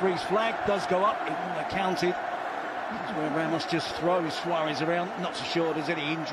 Freeze flag does go up, it wouldn't have counted. That's where Ramos just throws Suarez around, not so sure there's any injury.